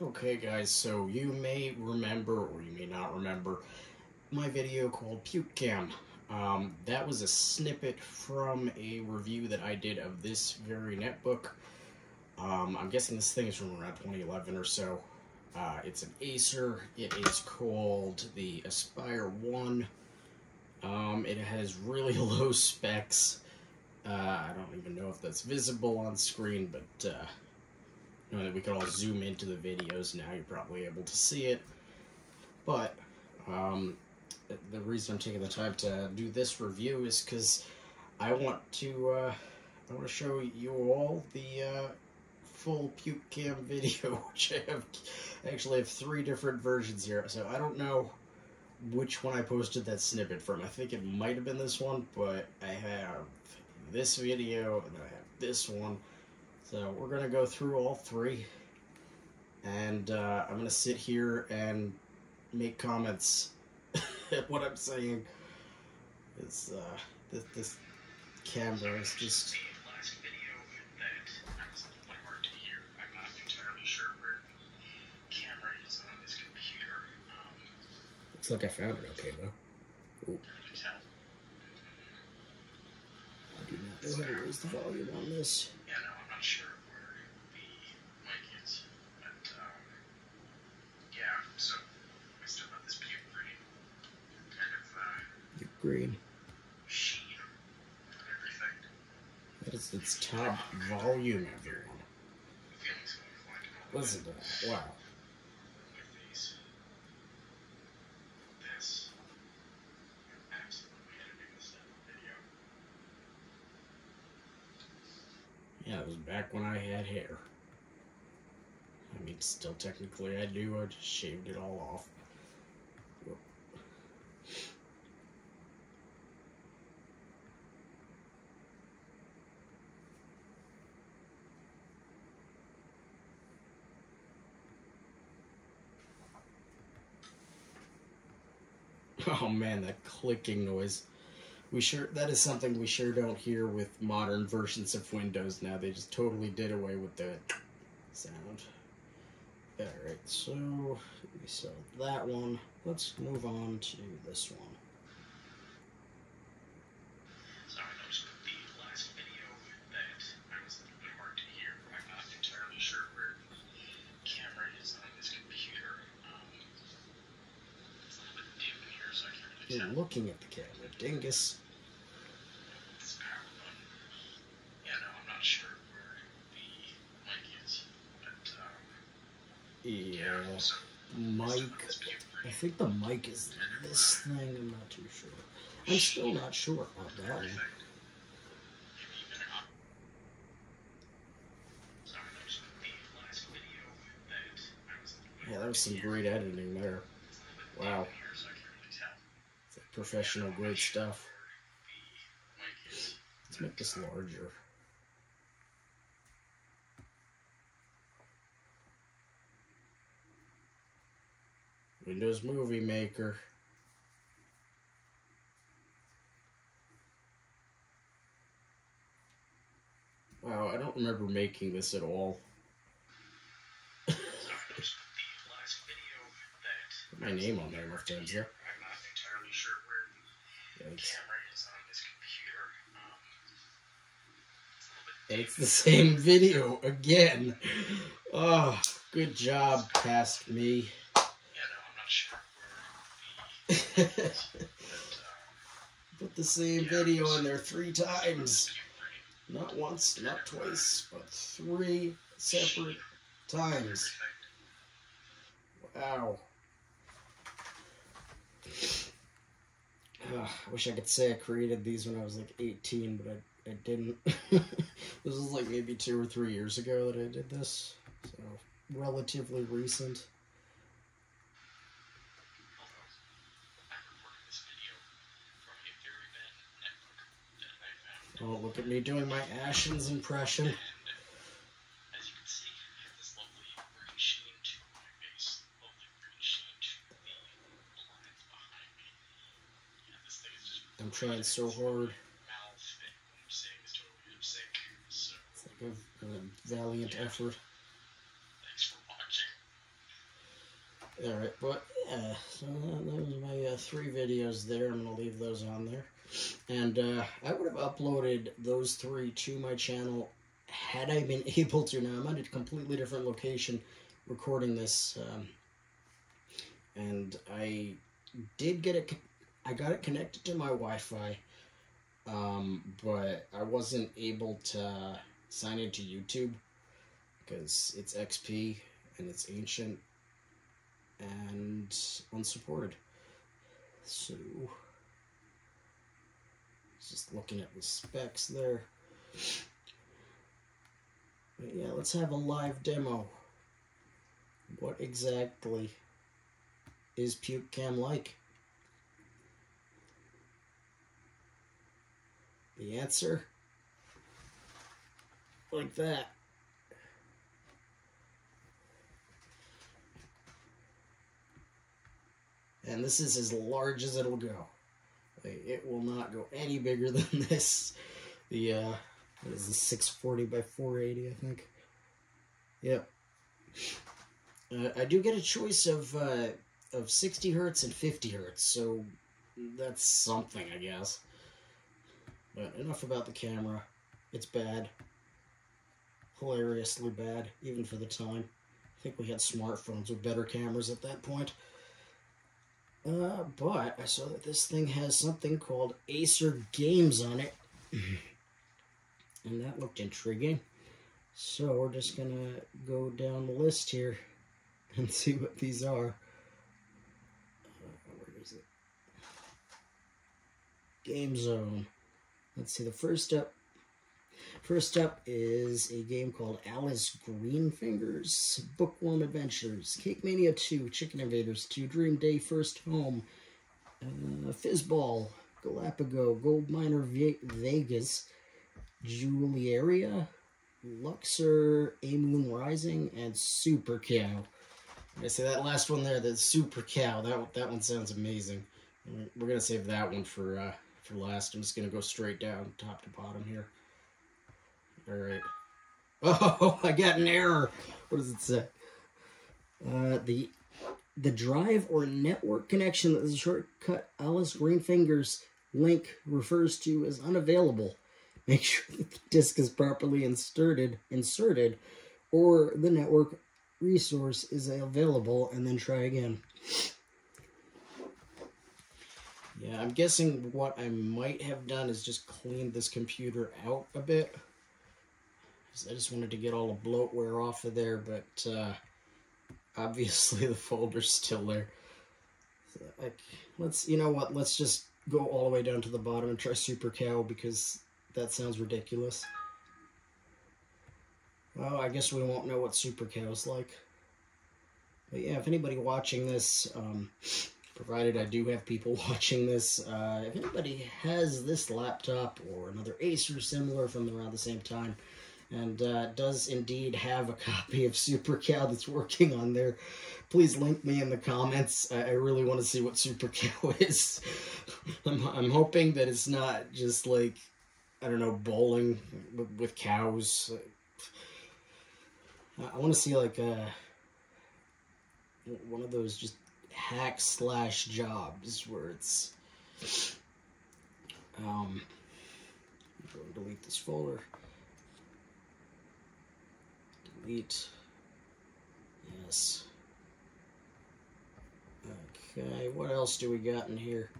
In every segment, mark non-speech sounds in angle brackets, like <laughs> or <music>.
Okay, guys, so you may remember, or you may not remember, my video called Puke Cam. Um, that was a snippet from a review that I did of this very netbook. Um, I'm guessing this thing is from around 2011 or so. Uh, it's an Acer. It is called the Aspire 1. Um, it has really <laughs> low specs. Uh, I don't even know if that's visible on screen, but uh, knowing that we could all zoom into the videos now, you're probably able to see it. But um, the reason I'm taking the time to do this review is because I want to uh, I want to show you all the uh, full puke cam <laughs> video, which I have actually have three different versions here. So I don't know which one I posted that snippet from. I think it might have been this one, but I have this video and I have this one. So we're gonna go through all three, and uh, I'm gonna sit here and make comments <laughs> what I'm saying. Is uh, this, this camera is just. Looks like I found it okay though. Ooh. I do not know how to raise the volume on this. Yeah, no, I'm not sure where the mic is, but um, yeah. So I still have this puke green kind of That is its top volume, everyone. Listen to that. Wow. Yeah, it was back when I had hair. I mean, still technically I do. I just shaved it all off. Oh man, that clicking noise. We sure that is something we sure don't hear with modern versions of Windows now. They just totally did away with the sound. Alright, so we saw that one. Let's move on to this one. Sorry, that was the last video that I was a little bit hard to hear. I'm not entirely sure where the camera is on this computer. Um, it's a little bit dim in here, so I can't really You're tell. Looking at the camera, dingus. This power button. Yeah, no, I'm not sure where the mic is, but um, Yeah, so mic. I think the mic is this thing. I'm not too sure. I'm still not sure about that one. everything. Maybe even up. Sorry, that was the last video that I was a little bit Yeah, that was some great editing there. It's a little bit dim Wow. in here, so I can't really tell. It's like professional grade stuff. The mic is. Let's make this larger. Windows Movie Maker. Wow, I don't remember making this at all. Sorry, that was the last video that Put my name on there enough times, yeah. I'm not entirely sure where the Yeah, it's, camera is on this computer. Um, it's a little bit it's the same video again. Oh, good job, past me. Yeah, no, I'm not sure where the. But, Put the same video in there three times. Not once, not twice, but three separate times. Wow. I wish I could say I created these when I was like 18, but I, I didn't. <laughs> this was like maybe two or three years ago that I did this. So, relatively recent. Oh, look at me doing my Ashens impression. As you can see, I have this lovely green sheen to my face, lovely green sheen to the blinds behind me. Yeah, this thing is just I'm trying so hard. It's like a, a valiant effort. thanks for watching. Alright, but yeah, so that, that was my uh, three videos there. I'm going to leave those on there. And uh, I would have uploaded those three to my channel had I been <laughs> able to. Now, I'm at a completely different location recording this. Um, and I did get it, I got it connected to my Wi Fi. Um, but I wasn't able to sign into YouTube because it's XP and it's ancient and unsupported. So, just looking at the specs there. But yeah, let's have a live demo. What exactly is Puke Cam like? The answer? Like that. and this is as large as it'll go. It will not go any bigger <laughs> than this. The uh, what is this 640 by 480, I think. Yep. Uh, I do get a choice of uh, of 60 hertz and 50 hertz, so that's something, I guess. But enough about the camera. It's bad. Hilariously bad, even for the time. I think we had smartphones with better cameras at that point. Uh, but I saw that this thing has something called Acer Games on it. and that looked intriguing. So we're just going to go down the list here <laughs> and see what these are. Uh, where is it? Game Zone. Let's see, the first up First up is a game called Alice Greenfingers Bookworm Adventures, Cake Mania 2, Chicken Invaders 2, Dream Day First Home, uh, Fizzball, Galapago, Gold Miner Vegas, Julieria, Luxor, Amun Rising, and Super Cow. I say that last one there, the Super Cow, that that one sounds amazing. We're gonna save that one for uh, for last. I'm just gonna go straight down, top to bottom here. All right. Oh, <laughs> I got an error. What does it say? Uh, the the drive or network connection that the shortcut Alice Greenfingers link refers to is unavailable. Make sure <laughs> that the disk is properly inserted, inserted, or the network resource is available, and then try again. Yeah, I'm guessing what I might have done is just cleaned this computer out a bit. I just wanted to get all the bloatware off of there, but uh, obviously <laughs> the folder's still there. Like, let's, you know what, let's just go all the way down to the bottom and try Super Cow because that sounds ridiculous. Well, I guess we won't know what Super Cow is like. But yeah, if anybody watching this, um, provided I do have people <laughs> watching this, uh, if anybody has this laptop or another Acer similar from around the same time, and uh, does indeed have a copy of Super Cow that's working on there. Please link me in the comments. I, I really want to see what Super Cow <laughs> is. I'm, I'm hoping that it's not just like, I don't know, bowling with, with cows. I want to see like a, uh, one of those just hack slash jobs where it's um, I'm delete this folder delete. Yes. Okay, what else do we got in here?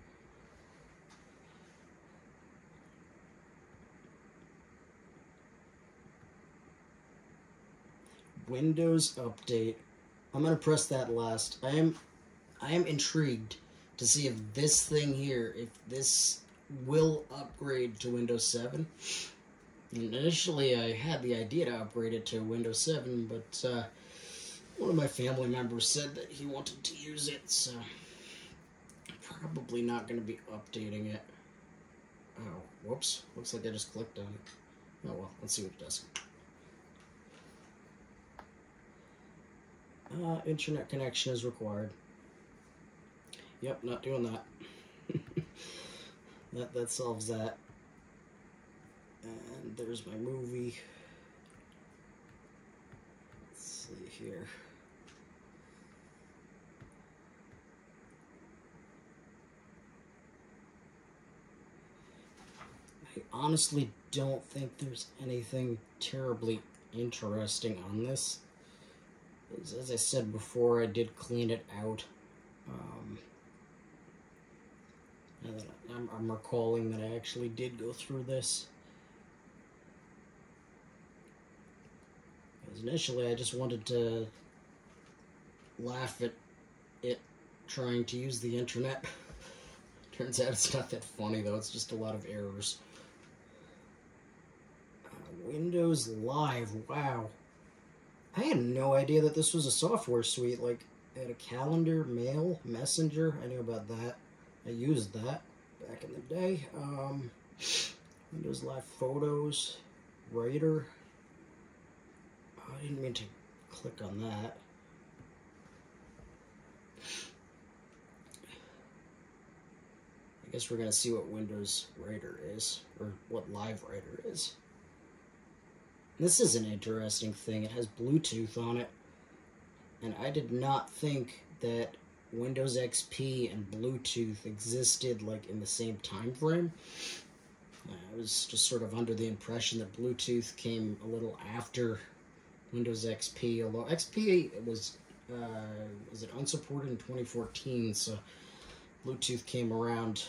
Windows Update. I'm gonna press that last. I am, I am intrigued to see if this thing here, if this will upgrade to Windows 7. Initially, I had the idea to upgrade it to Windows 7, but uh, one of my family members said that he wanted to use it, so I'm probably not going to be updating it. Oh, whoops. Looks like I just clicked on it. Oh well, let's see what it does. Uh, internet connection is required. Yep, not doing that. <laughs> that, that solves that. And there's my movie. Let's see here. I honestly don't think there's anything terribly interesting on this. As, as I said before, I did clean it out. Um, I'm, I'm recalling that I actually did go through this. Because initially I just wanted to laugh at it trying to use the internet. <laughs> Turns out it's not that funny though, it's just a lot of errors. Uh, Windows Live, wow. I had no idea that this was a software suite. Like, it had a calendar, mail, messenger. I knew about that. I used that back in the day. Um, Windows Live Photos, Writer. I didn't mean to click on that. I guess we're going to see what Windows Writer is, or what Live Writer is. This is an interesting thing. It has Bluetooth on it, and I did not think that Windows XP and Bluetooth existed like in the same time frame. I was just sort of under the impression that Bluetooth came a little after Windows XP, although XP was uh, was it unsupported in 2014, so Bluetooth came around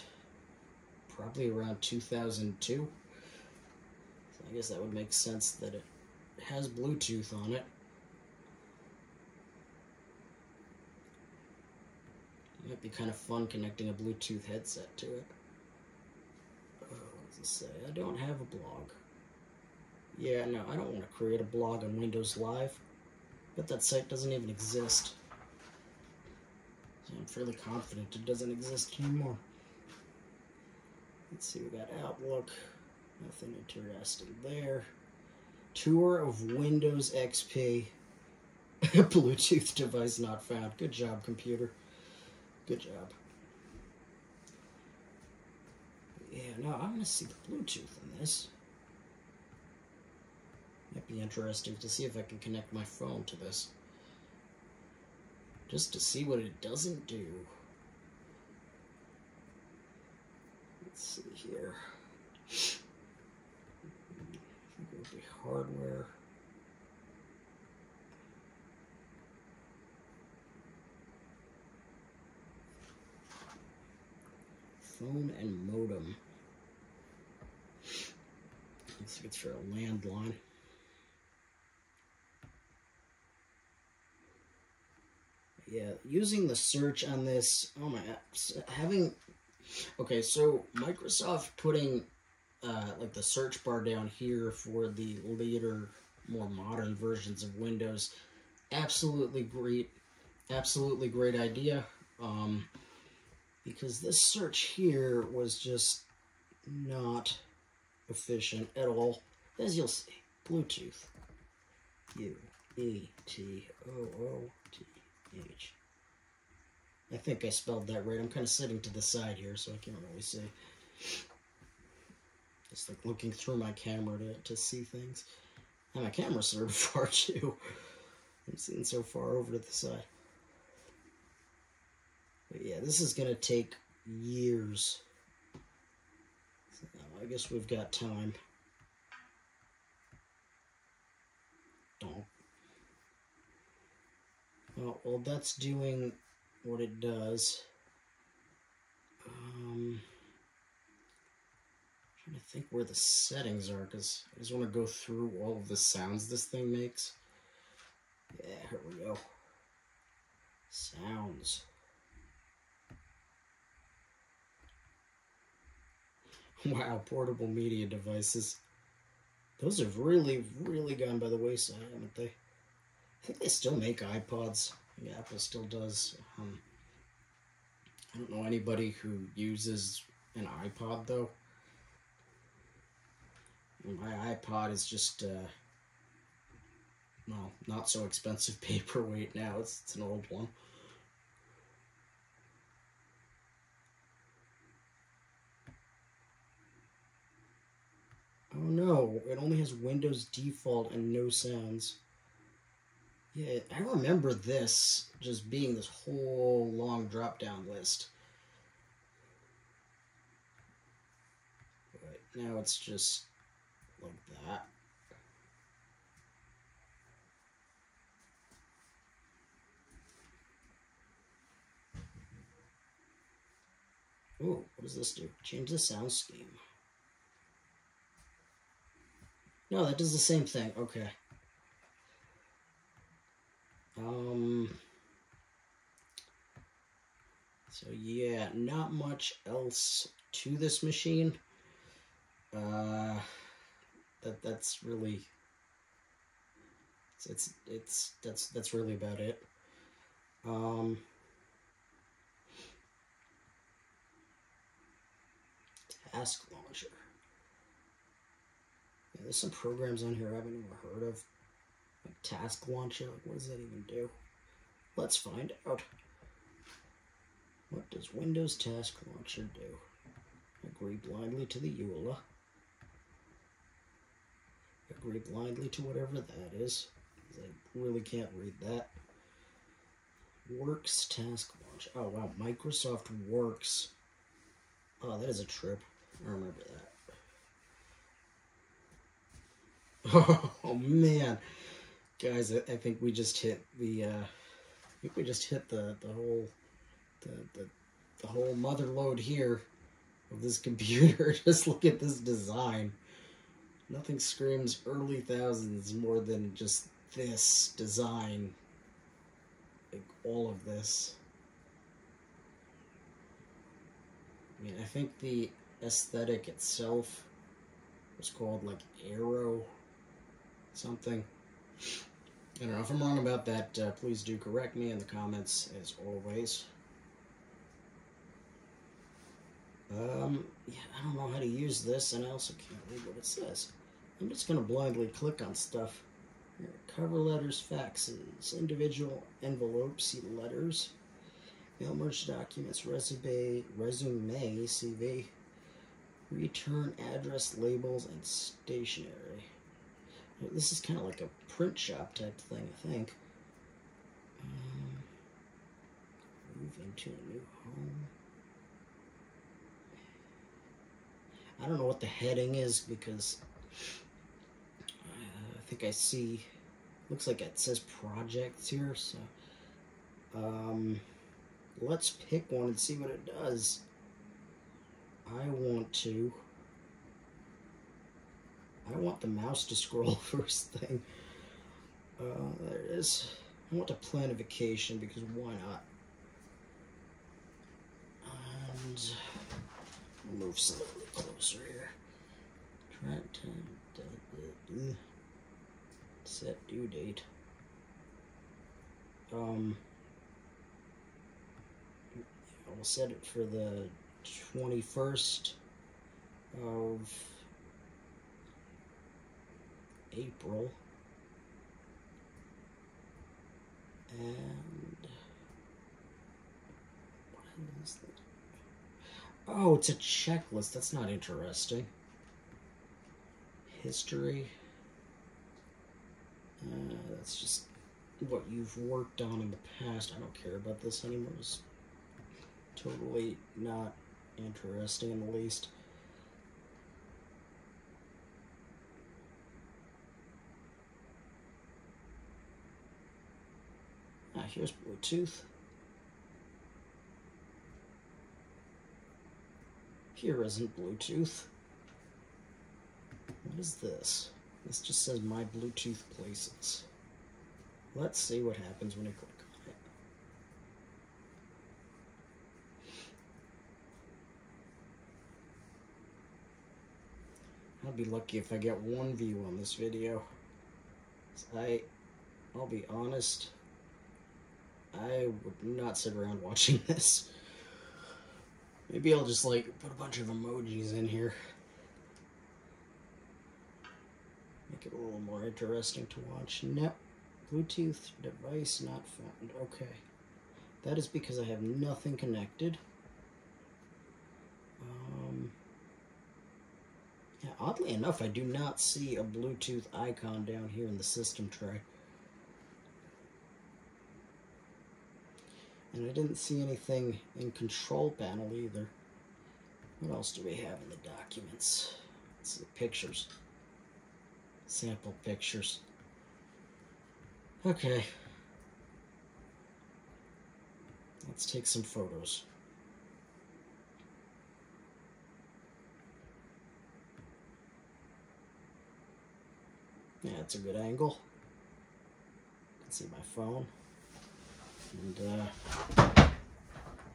probably around 2002. So I guess that would make sense that it has Bluetooth on it. Might be kind of fun connecting a Bluetooth headset to it. Oh, what does it say? I don't have a blog. Yeah, no, I don't want to create a blog on Windows Live. But that site doesn't even exist. So I'm fairly confident it doesn't exist anymore. Let's see, we got Outlook. Nothing interesting there. Tour of Windows XP. <laughs> Bluetooth device not found. Good job, computer. Good job. Yeah, no, I'm going to see the Bluetooth in this. Might be interesting to see if I can connect my phone to this. Just to see what it doesn't do. Let's see here. I think it would be hardware. Phone and modem. Let's see if it's for a landline. Yeah, using the search on this, oh my, having, okay, so Microsoft putting uh, like the search bar down here for the later, more modern versions of Windows, absolutely great, absolutely great idea, um, because this search here was just not efficient at all, as you'll see, Bluetooth, U, E, T, O, O, T, H. I think I spelled that right. I'm kind of sitting to the side here, so I can't really see. Just like looking through my camera to, to see things. And my camera's sort of far too. I'm seeing so far over to the side. But yeah, this is going to take years. So I guess we've got time. Don't. Well, well, that's doing what it does. Um, trying to think where the settings are, because I just want to go through all of the sounds this thing makes. Yeah, here we go. Sounds. <laughs> Wow, portable media devices. Those have really, really gone by the wayside, haven't they? I think they still make iPods. Yeah, Apple still does. Um, I don't know anybody who uses an iPod though. My iPod is just, uh, well, not so expensive <laughs> paperweight now. It's, it's an old one. Oh no, it only has Windows default and no sounds. Yeah, I remember this just being this whole long drop down list. But now it's just like that. Ooh, what does this do? Change the sound scheme. No, that does the same thing. Okay. Um. So yeah, not much else to this machine. Uh, that that's really it's it's, it's that's that's really about it. Um. Task launcher. There's some programs on here I haven't even heard of. Like task launcher, like what does that even do? Let's find out. What does Windows Task Launcher do? Agree blindly to the EULA. Agree blindly to whatever that is. I really can't read that. Works Task Launcher. Oh wow, Microsoft Works. Oh, that is a trip. I remember that. <laughs> Oh man, guys, I, I think we just hit the. Uh, I think we just hit the the whole, the the, the whole mother lode here, of this <laughs> computer. <laughs> just look at this design. Nothing screams early thousands more than just this design. Like all of this. I mean, I think the aesthetic itself was called like Aero something. I don't know if I'm wrong about that. Uh, please do correct me in the comments as always. Um, yeah, I don't know how to use this, and I also can't read what it says. I'm just gonna blindly click on stuff. Here, cover letters, faxes, individual envelopes, see letters, mail merge documents, resume, resume, CV, return address labels, and stationery. This is kind of like a print shop type thing, I think. Um, move into a new home. I don't know what the heading is because uh, I think I see. Looks like it says projects here, so um, let's pick one and see what it does. I want to. I want the mouse to scroll <laughs> first thing. Uh, there it is. I want to plan a vacation because why not? And move slightly closer here. Try to set due date. Um, I'll set it for the 21st of April. And what is that? Oh, it's a checklist. That's not interesting. History. Uh, that's just what you've worked on in the past. I don't care about this anymore. It's totally not interesting in the least. Ah, here's Bluetooth. Here isn't Bluetooth. What is this? This just says my Bluetooth places. Let's see what happens when I click on it. I'll be lucky if I get one view on this video. I, I'll be honest, I would not sit around watching <laughs> this. Maybe I'll just like put a bunch of emojis in here. Make it a little more interesting to watch. Nope. Bluetooth device not found. Okay. That is because I have nothing connected. Um, yeah, oddly enough, I do not see a Bluetooth icon down here in the system tray. And I didn't see anything in control panel either. What else do we have in the documents? Let's see, pictures. Sample pictures. Okay. Let's take some photos. Yeah, it's a good angle. You can see my phone. And uh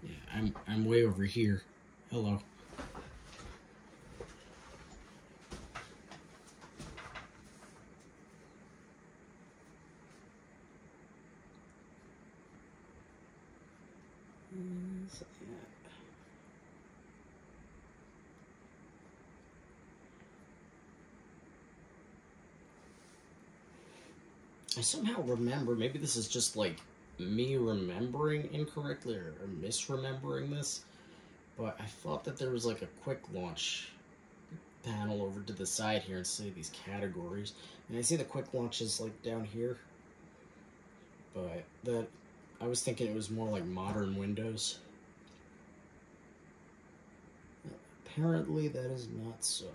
yeah, I'm I'm way over here. Hello. I somehow remember, maybe this is just like me remembering incorrectly or, misremembering this, but I thought that there was like a quick launch panel over to the side here instead of these categories. And I see the quick launches like down here, but that I was thinking it was more like modern Windows. Apparently, that is not so.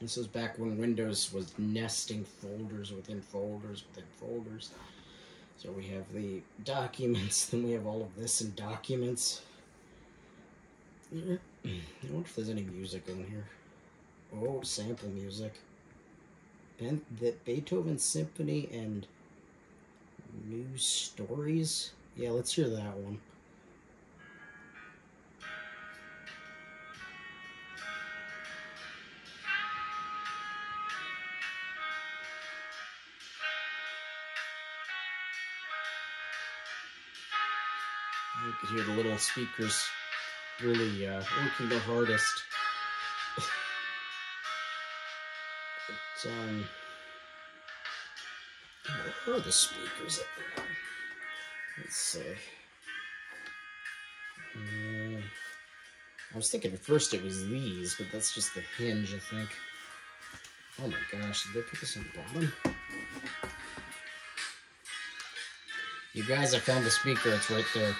This was back when Windows was nesting folders within folders within folders. So we have the documents, <laughs> then we have all of this in documents. I wonder if there's any music in here. Oh, sample music. And the Beethoven Symphony and New Stories. Yeah, let's hear that one. Hear the little speakers really uh, working their hardest. but, um, where are the speakers at? Let's see. Uh, I was thinking at first it was these, but that's just the hinge, I think. Oh my gosh, did they put this on the bottom? You guys, I found the speaker, it's right there.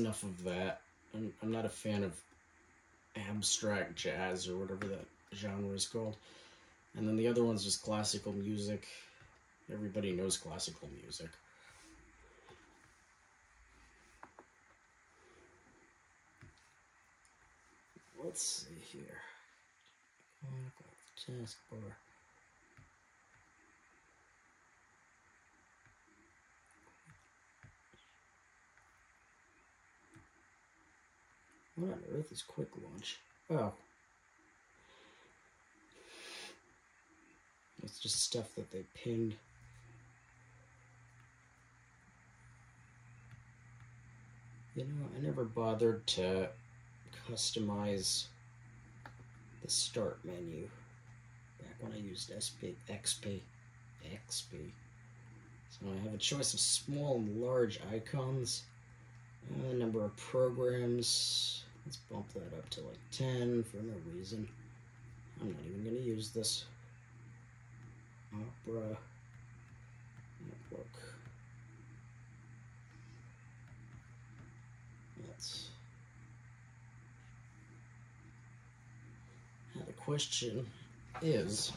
Enough of that. I'm, I'm not a fan of abstract jazz or whatever that genre is called. And then the other one's just classical music. Everybody knows classical music. Let's see here. Taskbar. What on earth is quick launch? Oh. It's just stuff that they pinned. You know, I never bothered to customize the start menu back when I used SP, XP, XP. So I have a choice of small and large icons, a number of programs. Let's bump that up to like 10 for no reason. I'm not even going to use this. Opera Network. That's now the question is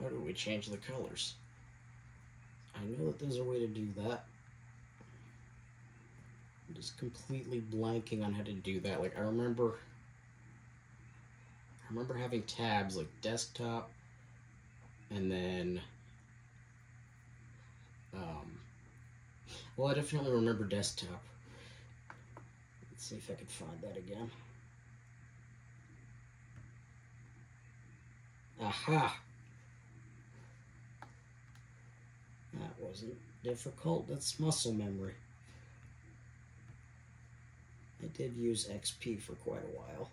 how do we change the colors? I know that there's a way to do that. I'm just completely blanking on how to do that. Like I remember I remember having tabs like desktop and then um well I definitely remember desktop. Let's see if I can find that again. Aha! That wasn't difficult. That's muscle memory. I did use XP for quite a while.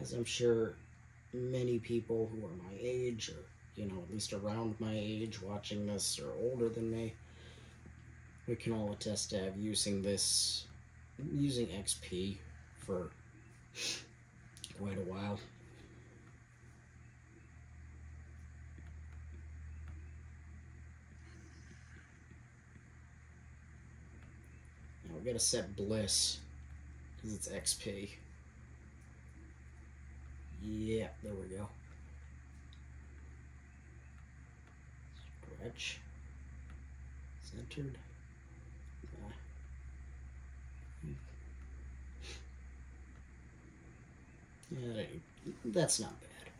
As I'm sure many people who are my age, or, you know, at least around my age watching this, or older than me, we can all attest to have using this, using XP for quite a while. Gotta set Bliss, because it's XP. Yeah, there we go. Stretch. Centered. Uh, yeah, that's not bad.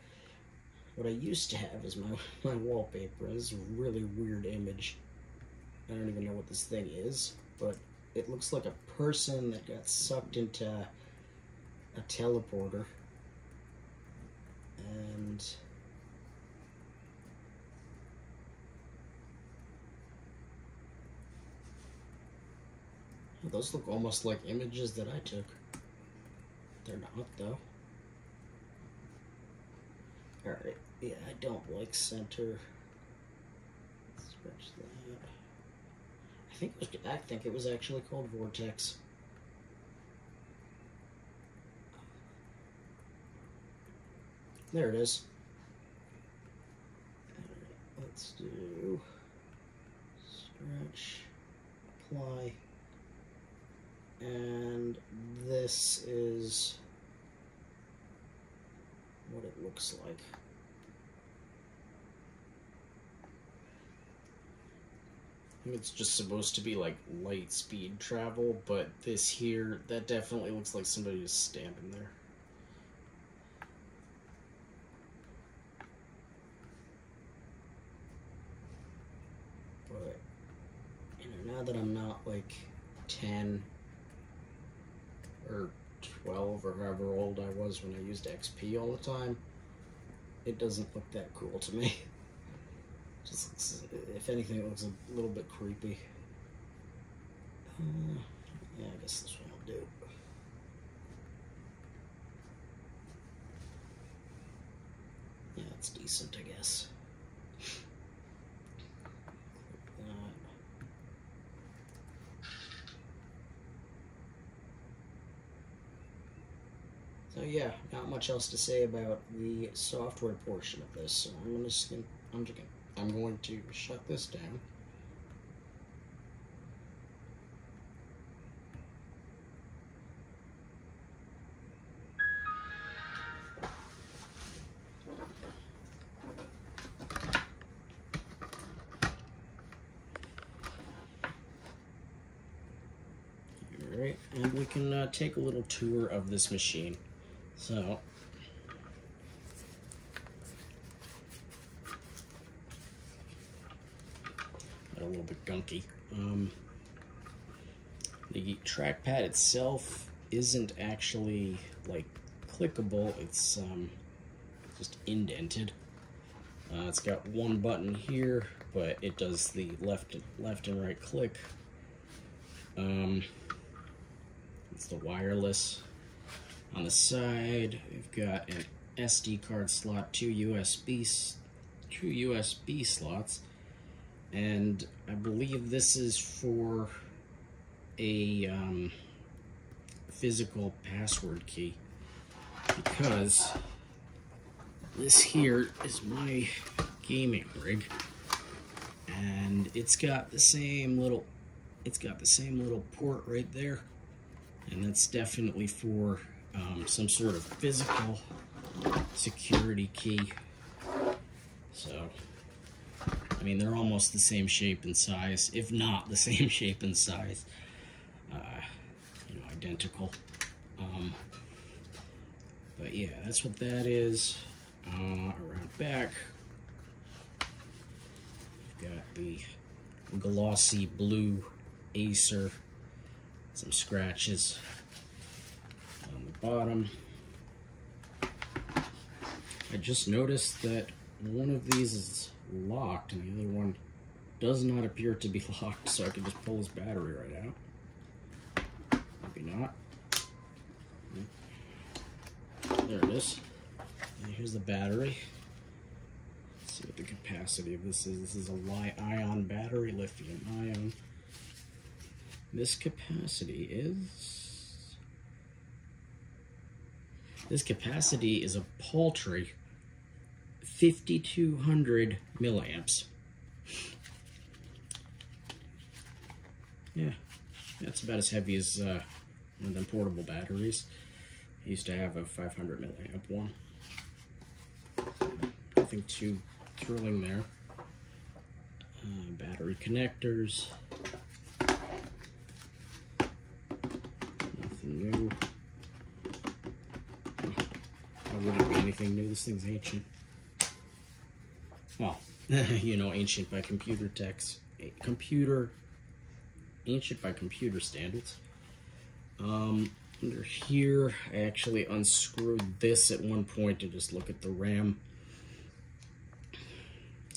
What I used to have is my, <laughs> my wallpaper. This is a really weird image. I don't even know what this thing is, but it looks like a person that got sucked into a teleporter. And those look almost like images that I took. They're not though. Alright, yeah, I don't like center. Stretch that. I think it was, I think it was actually called Vortex. There it is. Let's do stretch, apply, and this is what it looks like. It's just supposed to be like light speed travel, but this here, that definitely looks like somebody just standing there. But, you know, now that I'm not like 10 or 12 or however old I was when I used XP all the time, it doesn't look that cool to me. <laughs> Just looks, if anything, it looks a little bit creepy. Uh, yeah, I guess this one will do. Yeah, it's decent, I guess. So yeah, not much else to say about the software portion of this. So I'm just gonna, I'm just gonna I'm going to shut this down. Alright, and we can uh, take a little tour of this machine. So, bit gunky. Um, the trackpad itself isn't actually like clickable. It's um, just indented. Uh, it's got one button here, but it does the left, left and right click. Um, it's the wireless. On the side, we've got an SD card slot, two USB, two USB slots, and I believe this is for a um, physical password key. Because this here is my gaming rig. And it's got the same little it's got the same little port right there. And that's definitely for um, some sort of physical security key. So mean, they're almost the same shape and size, if not the <laughs> same shape and size. Uh, you know, identical. Um, but yeah, that's what that is. Uh, around back, we've got the glossy blue Acer. Some scratches on the bottom. I just noticed that one of these is locked and the other one does not appear to be <laughs> locked so I can just pull this battery right out. Maybe not. There it is. And here's the battery. Let's see what the capacity of this is. This is a li ion battery, lithium ion. this capacity is. This capacity is a paltry 5200 milliamps. Yeah, that's about as heavy as uh, one of them portable batteries. I used to have a 500 milliamp one. Nothing too thrilling there. Uh, battery connectors. Nothing new. Why would it be anything new? This thing's ancient. <laughs> You know, ancient by computer techs. Computer. Ancient by computer standards. Um, under here, I actually unscrewed this at one point to just look at the RAM.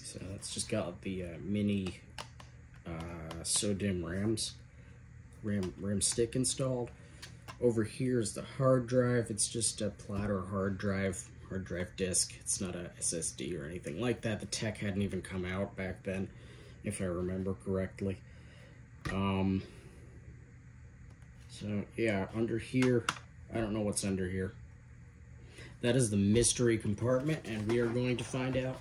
So it's just got the uh, mini uh, SODIMM RAMs, RAM, RAM stick installed. Over here is the hard drive. It's just a platter hard drive, hard drive disk. It's not a SSD or anything like that. The tech hadn't even come out back then, if I remember correctly. Um, so yeah, under here, I don't know what's under here. That is the mystery compartment, and we are going to find out.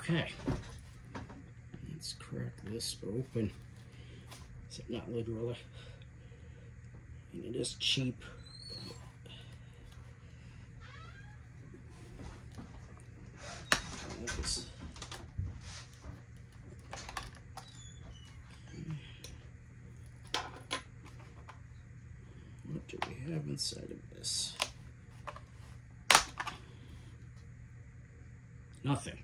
Okay. Let's crack this open. Except not lid literally. And it is cheap. What do we have inside of this? Nothing.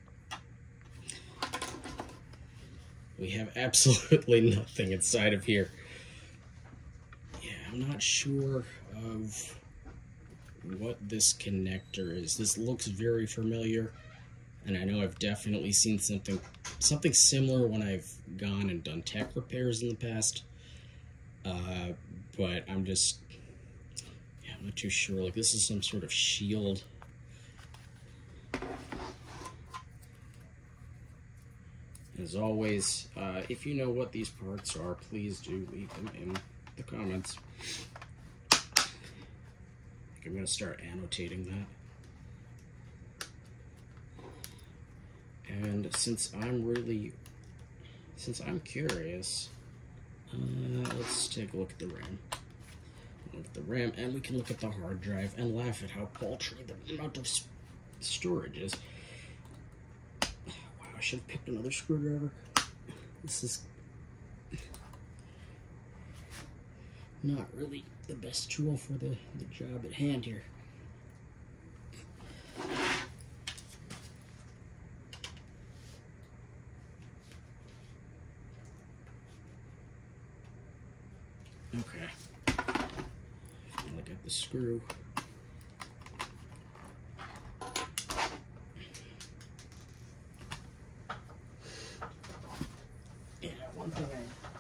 We have absolutely <laughs> nothing inside of here. Yeah, I'm not sure of what this connector is. This looks very familiar, and I know I've definitely seen something something similar when I've gone and done tech repairs in the past. Uh, but I'm just, yeah, I'm not too sure. Like this is some sort of shield As always, uh, if you know what these parts are, please do leave them in the comments. I'm going to start annotating that. And since I'm really, since I'm curious, uh, let's take a look at the RAM. Look at the RAM, and we can look at the hard drive and laugh at how paltry the amount of storage is. I should have picked another screwdriver. This is not really the best tool for the, the job at hand here. Okay. Look at the screw.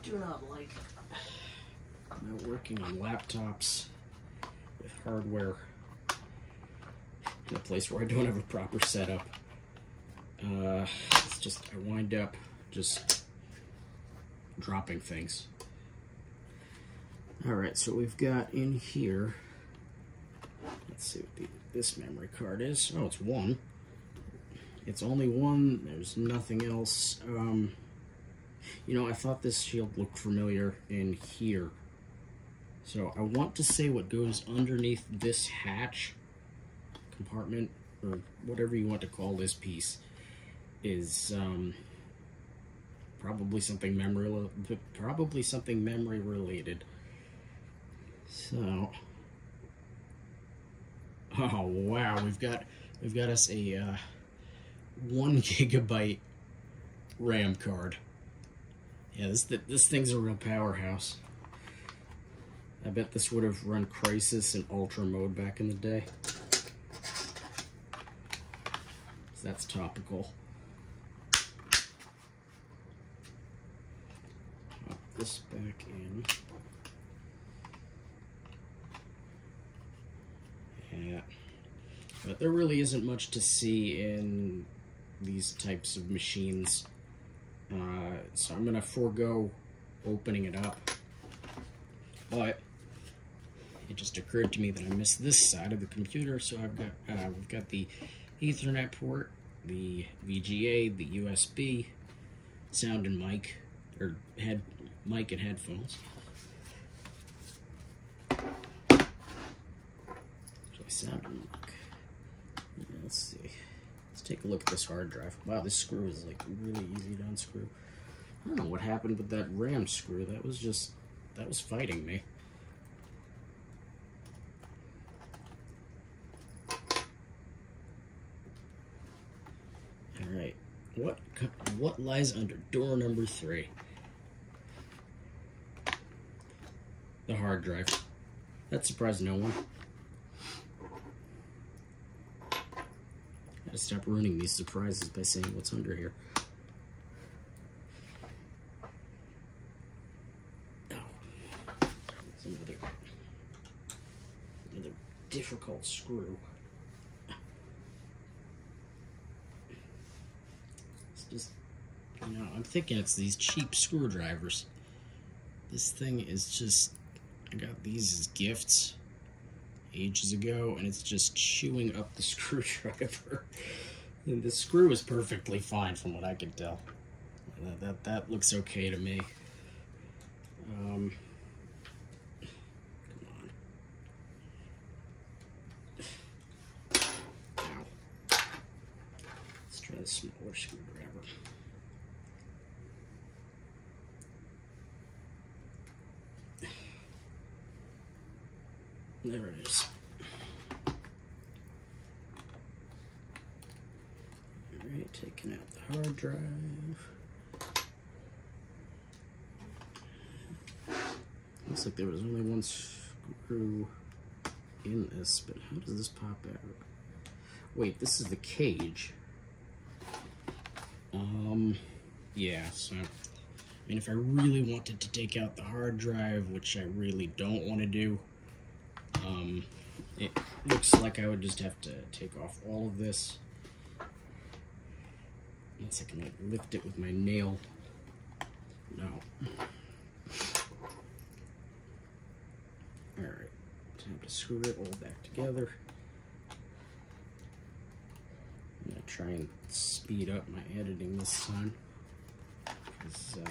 do not like working on laptops with hardware in a place where I don't have a proper setup. Uh, it's just, I wind up just dropping things. Alright, so we've got in here, let's see what the, this memory card is. Oh, it's one. It's only one, there's nothing else. Um, you know, I thought this shield looked familiar in here. So I want to say what goes underneath this hatch compartment, or whatever you want to call this piece, is, um, probably something memory probably something memory related. So, oh wow, we've got we've got us a uh, one <laughs> gigabyte RAM card. Yeah, this this thing's a real powerhouse. I bet this would have run Crysis in Ultra mode back in the day. So that's topical. Pop this back in. Yeah. But there really isn't much to see in these types of machines. Uh, so I'm going to forego opening it up. But it just occurred to me that I missed this side of the computer, so I've got uh, we've got the Ethernet port, the VGA, the USB, sound and mic, or head mic and headphones. So sound and mic. let's see. Let's take a look at this hard drive. Wow, this screw is like really easy to unscrew. I don't know what happened with that RAM screw. That was just that was fighting me. What what lies under door number three? The hard drive. That surprised no one. Gotta stop ruining these surprises by saying what's under here. Oh. Another, another difficult screw. It's just, you know, I'm thinking it's these cheap screwdrivers. This thing is just, I got these as gifts ages ago, and it's just chewing up the <laughs> screwdriver. and the screw is perfectly fine from what I can tell. That, that, that looks okay to me. Um, try the smaller screwdriver. There it is. Alright, taking out the hard drive. Looks like there was only one screw in this, but how Wait, this is the cage. Um, yeah, so, I mean, if I really wanted to take out the hard drive, which I really don't want to do, um, it looks like I would just have to take off all of this. Once I can like lift it with my nail. No. Alright, time to screw it all back together. I'm gonna try and speed up my editing this time. Because, uh,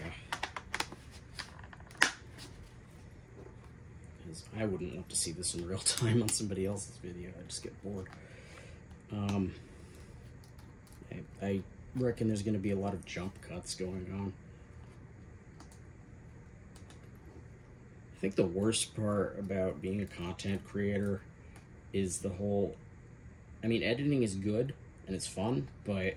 I wouldn't want to see this in real <laughs> time on somebody else's video. I just get bored. Um, I, I reckon there's going to be a lot of jump cuts going on. I think the worst part about being a content creator is the whole. I mean, editing is good and it's fun, but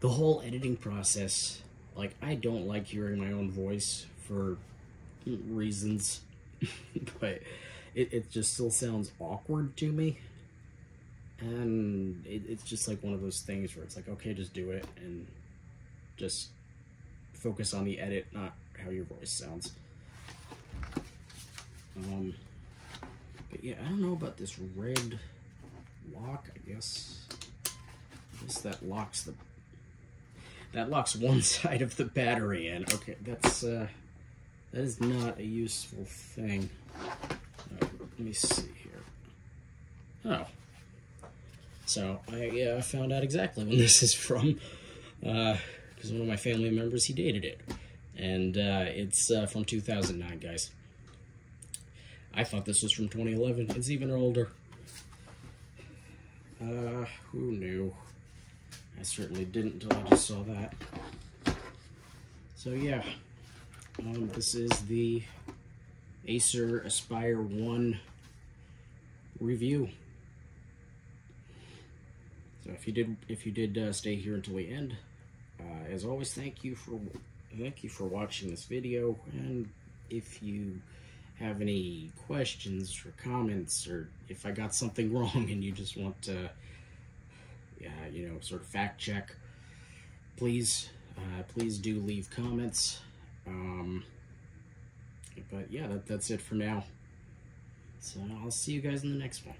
the whole editing process, like, I don't like hearing my own voice for reasons, <laughs> but it, it just still sounds awkward to me. And it, it's just like one of those things where it's like, okay, just do it and just focus on the edit, not how your voice sounds. Um, but yeah, I don't know about this red lock, I guess. I guess that locks the that locks one <laughs> side of the battery in. Okay, that's uh that is not a useful thing. Right, let me see here. Oh. So I uh, found out exactly when <laughs> this is from, because uh, one of my family members, he dated it. And uh, it's uh, from 2009, guys. I thought this was from 2011. It's even older. Uh, who knew? I certainly didn't until I just saw that. So yeah, um, this is the Acer Aspire 1 review. So if you did if you did uh, stay here until the end, uh, as always, thank you for thank you for watching this video. And if you have any questions or comments, or if I got something <laughs> wrong and you just want to, yeah, you know, sort of fact check, please uh, please do leave comments. Um, but yeah, that, that's it for now. So I'll see you guys in the next one.